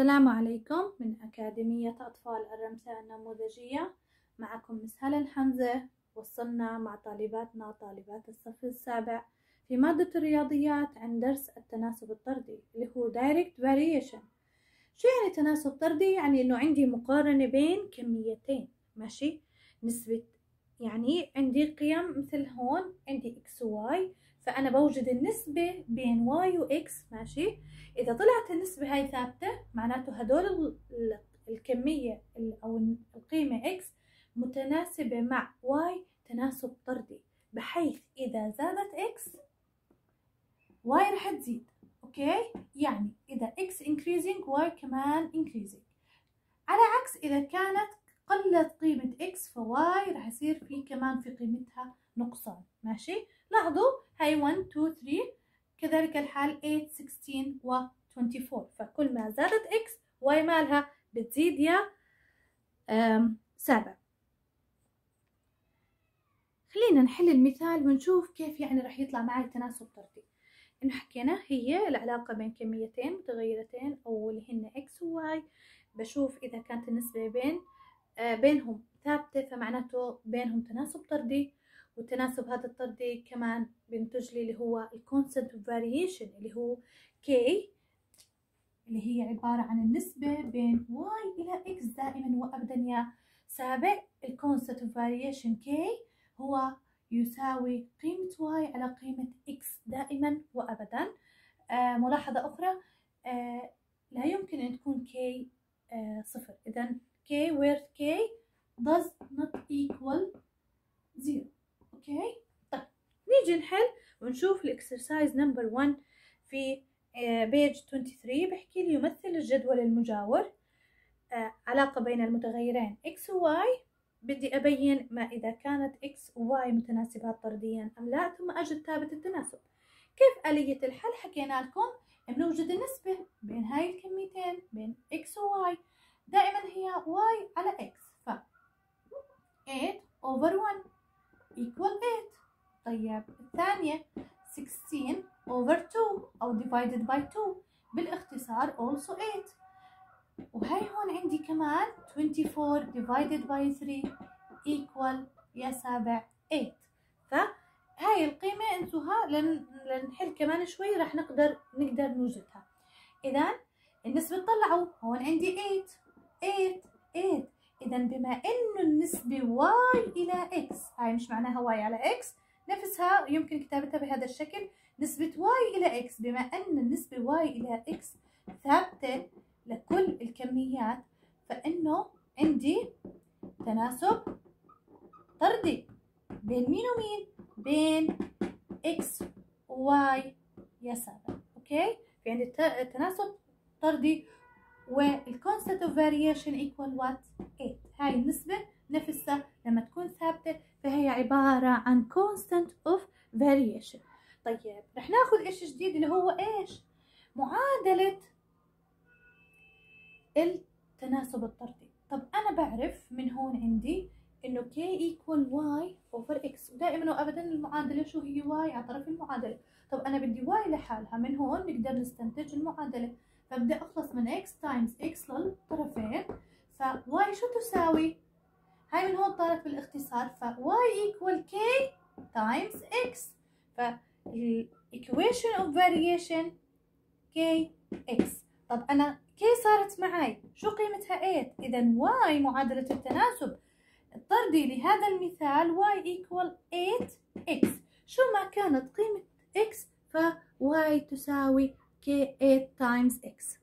السلام عليكم من أكاديمية أطفال الرمساء النموذجية. معكم مس هلن حمزة وصلنا مع طالباتنا طالبات الصف السابع في مادة الرياضيات عن درس التناسب الطردي اللي هو Direct Variation. شو يعني تناسب طردي؟ يعني إنه عندي مقارنة بين كميتين ماشي؟ نسبة يعني عندي قيم مثل هون عندي x و y فأنا بوجد النسبة بين y و x ماشي؟ إذا طلعت النسبة هاي ثابتة معناته هدول الكمية أو القيمة x متناسبة مع y تناسب طردي بحيث إذا زادت x y رح تزيد okay؟ يعني إذا x increasing y كمان increasing. على عكس إذا كانت قلت قيمة x ف y راح يصير في كمان في قيمتها نقصان ماشي؟ لاحظوا هاي 1 2 3 كذلك الحال 8 16 و 24 فكل ما زادت x y مالها بتزيد يا سابع. خلينا نحل المثال ونشوف كيف يعني راح يطلع معي تناسب طردي إنه حكينا هي العلاقة بين كميتين متغيرتين أو اللي هن x و y. بشوف إذا كانت النسبة بين بينهم ثابتة فمعناته بينهم تناسب طردي والتناسب هذا الطردي كمان بينتج لي اللي هو ال constant variation اللي هو k اللي هي عبارة عن النسبة بين y إلى x دائما وأبدا يا سابع ال constant variation k هو يساوي قيمة y على قيمة x دائما وأبدا. آه ملاحظة أخرى آه لا يمكن أن تكون k آه صفر. إذا k where k does not equal zero. okay طيب نيجي نحل ونشوف ال exercise number 1 في page 23 بحكي لي يمثل الجدول المجاور آه علاقة بين المتغيرين x و y. بدي أبين ما إذا كانت x و y متناسبات طرديا أم لا ثم أجد ثابت التناسب. كيف آلية الحل؟ حكينا لكم بنوجد النسبة بين هاي الكميتين بين x و y. دائما هي y على x. ف 8 over 1 equal 8 طيب الثانية 16 over 2 أو divided by 2 بالاختصار also 8 وهي هون عندي كمان 24 divided by 3 equal يا سابع 8 فهاي القيمة انسوها لن لنحل كمان شوي راح نقدر نقدر نوجدها. إذا النسبة طلعوا هون عندي 8 8 8 إذا بما إنه النسبة y إلى x هاي مش معناها y على x نفسها يمكن كتابتها بهذا الشكل نسبة y إلى x بما أن النسبة y إلى x ثابتة لكل الكميات فإنه عندي تناسب طردي بين مين ومين؟ بين x و y يا سابع okay؟ في عندي تناسب طردي وال constant of variation equal what 8 هاي النسبة نفسها لما تكون ثابتة فهي عبارة عن constant of variation. طيب رح ناخذ إيش جديد اللي هو إيش؟ معادلة التناسب الطردي. طب أنا بعرف من هون عندي إنه k equal y over x. ودائما وابدا المعادلة شو هي y على طرف المعادلة. طب أنا بدي y لحالها. من هون نقدر نستنتج المعادلة. فبدي أخلص من x times x للطرفين. ف y شو تساوي؟ هاي من هون طارت بالاختصار ف y equal k times x. ف equation of variation k x. طب أنا k صارت معي شو قيمتها 8 إذا y معادلة التناسب. الطردي لهذا المثال y equal 8x شو ما كانت قيمة x ف y تساوي k8 times x.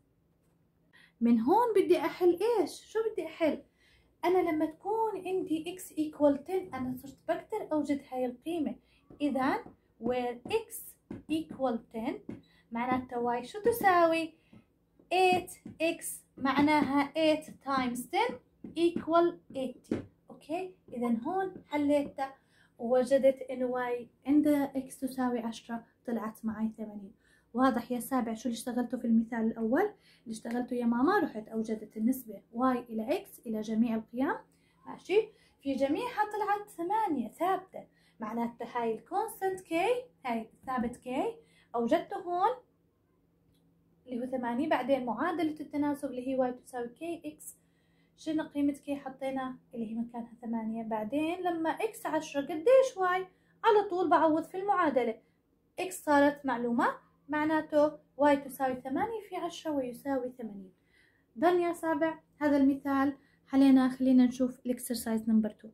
من هون بدي أحل إيش؟ شو بدي أحل؟ أنا لما تكون عندي x equal 10 أنا صرت بقدر أوجد هاي القيمة إذا where x equal 10 معناتها y شو تساوي؟ 8x معناها 8 times 10 equal 80 أوكي؟ إذا هون حليتها ووجدت إن y عندها x تساوي 10 طلعت معي 80 واضح يا سابع شو اللي اشتغلته في المثال الأول؟ اللي اشتغلته يا ماما رحت أوجدت النسبة y إلى x إلى جميع القيم. ماشي؟ في جميعها طلعت ثمانية ثابتة. معناتها هاي ال constant k هاي الثابت k أوجدته هون اللي هو ثمانية بعدين معادلة التناسب اللي هي y تساوي x شو قيمة k حطينا؟ اللي هي مكانها ثمانية. بعدين لما x عشرة قديش y؟ على طول بعوض في المعادلة. x صارت معلومة معناته y تساوي ثمانية في عشرة ويساوي ثمانين. ضل يا سابع هذا المثال. حلينا خلينا نشوف ال exercise number 2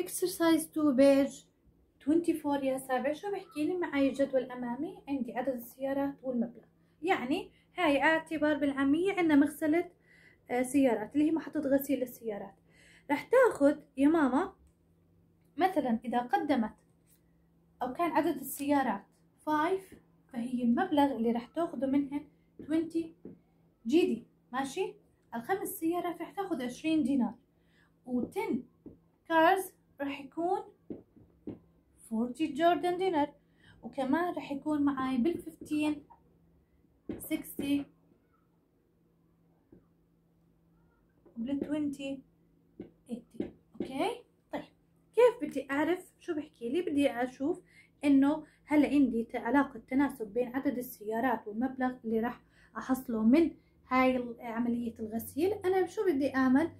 exercise 2 page 24 يا سابع شو بحكي لي معي جدول أمامي؟ عندي عدد السيارات والمبلغ. يعني هاي اعتبار بالعامية عندنا مغسلة آه، سيارات اللي هي محطة غسيل السيارات. راح تاخذ يا ماما مثلا إذا قدمت أو كان عدد السيارات 5 فهي المبلغ اللي راح تاخذه منهن 20 JD ماشي؟ الخمس سيارات راح تاخذ 20 دينار. و10 cars راح يكون 40 Jordan dinar وكمان راح يكون معاي بال 15 60 بال 20 80 okay طيب كيف بدي أعرف شو بحكي لي؟ بدي أشوف إنه هل عندي علاقة تناسب بين عدد السيارات والمبلغ اللي راح أحصله من هاي عملية الغسيل. أنا شو بدي أعمل؟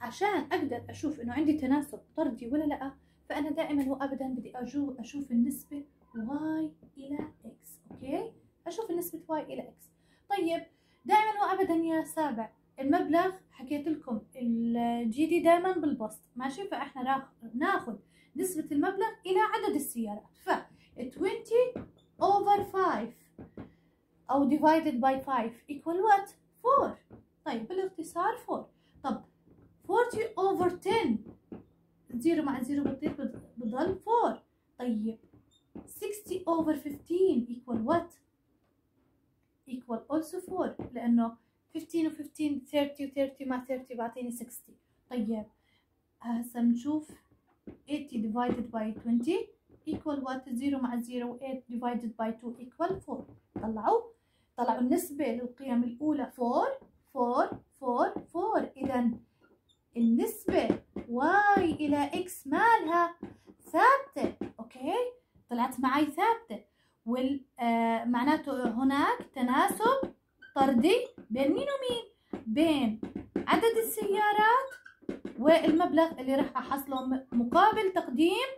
عشان أقدر أشوف إنه عندي تناسب طردي ولا لأ فأنا دائما وأبدا بدي أشوف النسبة y إلى x okay؟ أشوف النسبة y إلى x طيب دائما وأبدا يا سابع المبلغ حكيت لكم ال JD دائما بالبسط ماشي؟ فإحنا راح ناخذ نسبة المبلغ إلى عدد السيارات. ف 20 over 5 أو divided by 5 equal what 4 طيب بالاختصار 4 طب 40 over 10 0 مع 0 بتطير بضل 4 طيب 60 over 15 equal what equal also 4 لأنه 15 و 15 30 و 30 مع 30 بعطيني 60 طيب هسا بنشوف 80 divided by 20 equal what 0 مع 0 و 8 divided by 2 equal 4 طلعوا؟ طلعوا النسبة للقيم الأولى 4 4 4 4 إذا النسبة y إلى x مالها ثابتة. أوكي؟ طلعت معي ثابتة. وال آه معناته هناك تناسب طردي بين مين ومين؟ بين عدد السيارات والمبلغ اللي راح أحصله مقابل تقديم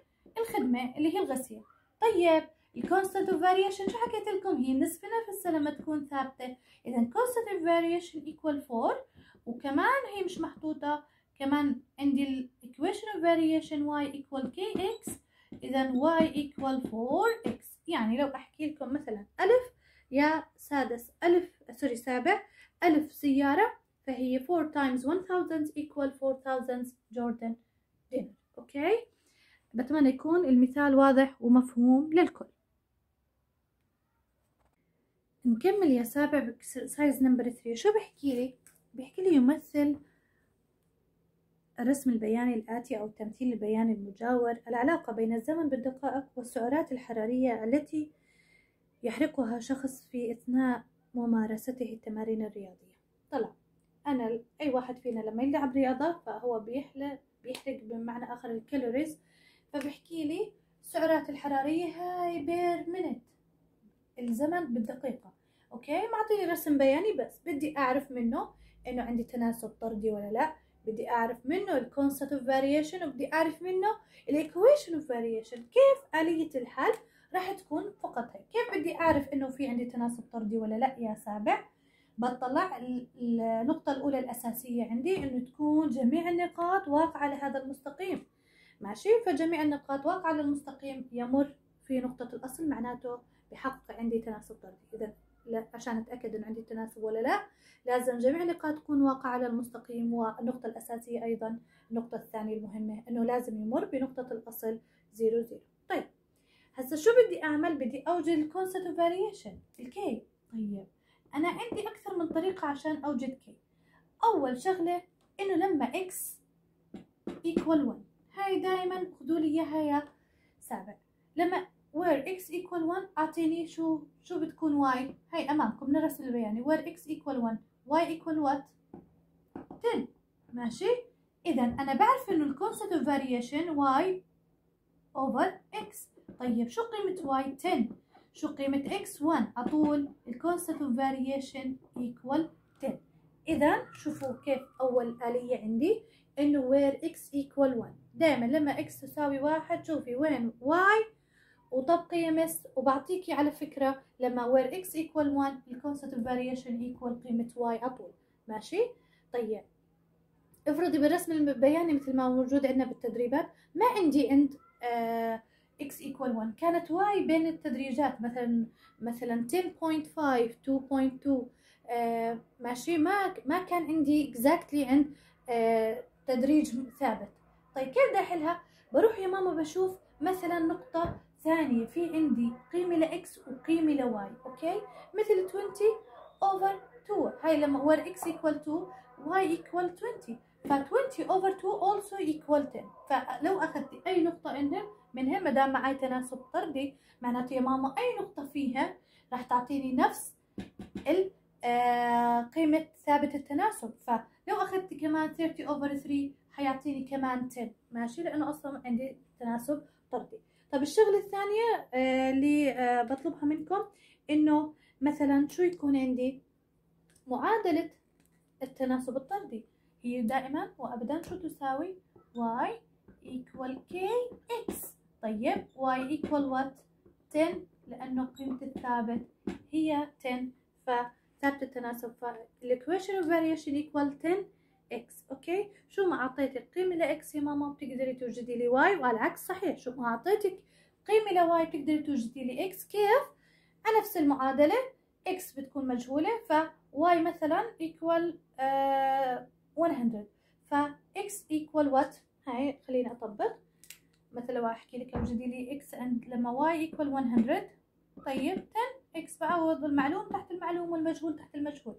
الخدمة اللي هي الغسيل. طيب ال constant of variation شو حكيت لكم؟ هي النسبة نفسها لما تكون ثابتة. إذا constant variation equal 4 وكمان هي مش محطوطة. كمان عندي ال equation of variation y equal kx إذا y equal 4x يعني لو أحكي لكم مثلا ألف يا سادس ألف سوري سابع ألف سيارة فهي 4 times 1000 equal 4000 Jordan دينار أوكي بتمنى يكون المثال واضح ومفهوم للكل. نكمل يا سابع ب exercise نمبر 3 شو بحكي لي؟ بحكي لي يمثل الرسم البياني الآتي أو التمثيل البياني المجاور العلاقة بين الزمن بالدقائق والسعرات الحرارية التي يحرقها شخص في أثناء ممارسته التمارين الرياضية. طلع. أنا أي واحد فينا لما يلعب رياضة فهو بيحرق بيحرق بمعنى آخر ال calories فبحكي لي السعرات الحرارية هاي per minute. الزمن بالدقيقة. أوكي؟ معطيني رسم بياني بس. بدي أعرف منه إنه عندي تناسب طردي ولا لا. بدي أعرف منه ال constant of variation وبدي أعرف منه ال equation of variation كيف آلية الحل راح تكون فقط هيك كيف بدي أعرف إنه في عندي تناسب طردي ولا لا يا سابع؟ بطلع النقطة الأولى الأساسية عندي إنه تكون جميع النقاط واقعة لهذا المستقيم. ماشي؟ فجميع النقاط واقعة للمستقيم يمر في نقطة الأصل معناته بحقق عندي تناسب طردي. إذا عشان أتأكد إنه عندي تناسب ولا لا لازم جميع النقاط تكون واقعة على المستقيم والنقطة الأساسية أيضا النقطة الثانية المهمة إنه لازم يمر بنقطة الأصل zero zero. طيب هسا شو بدي أعمل؟ بدي أوجد ال constant of variation ال k طيب أنا عندي أكثر من طريقة عشان أوجد k أول شغلة إنه لما x equal 1 هاي دائما خذوا لي إياها يا سابع لما where x equal 1 أعطيني شو شو بتكون y هاي أمامكم نرسم البياني where x equal 1 y equal what 10 ماشي؟ إذا أنا بعرف إنه ال constant of variation y over x. طيب شو قيمة y 10 شو قيمة x 1 أطول. ال constant of variation equal 10 إذا شوفوا كيف أول آلية عندي إنه where x equal 1 دائما لما x تساوي واحد شوفي وين y وطبقي مس وبعطيكي على فكرة لما where x equal 1 ال constant of variation equal قيمة y أطول. ماشي؟ طيب. افرضي بالرسم البياني مثل ما موجود عندنا بالتدريبات ما عندي عند آه x equal 1 كانت y بين التدريجات مثلا مثلا 10.5 2.2 آه ماشي؟ ما ما كان عندي exactly عند آه تدريج ثابت. طيب كيف بدي أحلها؟ بروح يا ماما بشوف مثلا نقطة ثانية في عندي قيمة ل x وقيمة ل y أوكي؟ مثل 20 over 2 هاي لما where x equal 2 y equal 20 ف 20 over 2 also equal 10 فلو أخذت أي نقطة عندهم منهم ما دام معي تناسب طردي معناته يا ماما أي نقطة فيها راح تعطيني نفس ال آه قيمة ثابت التناسب. فلو أخذت كمان 30 over 3 حيعطيني كمان 10 ماشي؟ لأنه أصلا عندي تناسب طردي. طب الشغلة الثانية آه اللي آه بطلبها منكم إنه مثلا شو يكون عندي؟ معادلة التناسب الطردي. هي دائما وأبدا شو تساوي؟ y equal kx طيب y equal what? 10 لأنه قيمة الثابت هي 10 فثابت التناسب فال equation of variation equal 10 x أوكي شو ما أعطيتك قيمة ل x يا ماما بتقدري توجدي لي y؟ والعكس صحيح. شو ما أعطيتك قيمة ل y بتقدري توجدي لي x. كيف؟ على نفس المعادله x بتكون مجهولة ف y مثلا equal uh, 100 ف x equal what هاي خليني أطبق. مثلا لو احكي لك اوجدي لي x and لما y equal 100 طيب 10 x بعوض المعلوم تحت المعلوم والمجهول تحت المجهول.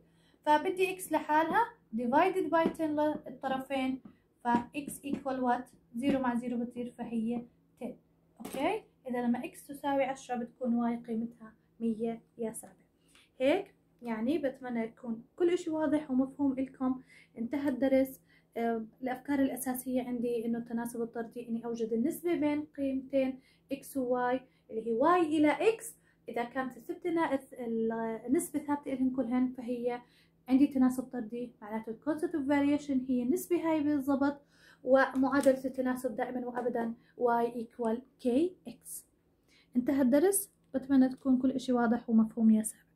فبدي x لحالها. Divided by 10 للطرفين ف x equal what 0 مع 0 بتصير فهي 10 أوكي؟ إذا لما x تساوي 10 بتكون y قيمتها 100 يا سابع. هيك؟ يعني بتمنى يكون كل إشي واضح ومفهوم لكم. انتهى الدرس. آه، الأفكار الأساسية عندي إنه التناسب الطردي إني أوجد النسبة بين قيمتين x و y اللي هي y إلى x. إذا كانت الثابته النسبة ثابتة لهن كلهن فهي عندي تناسب طردي معناته ال constant of variation هي النسبة هاي بالضبط ومعادلة التناسب دائما وابدا y equal kx انتهى الدرس بتمنى تكون كل إشي واضح ومفهوم يا سابع